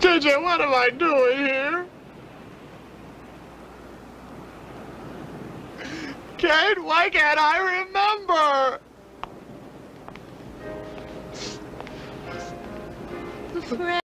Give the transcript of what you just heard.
T.J., what am I doing here? Kate, why can't I remember?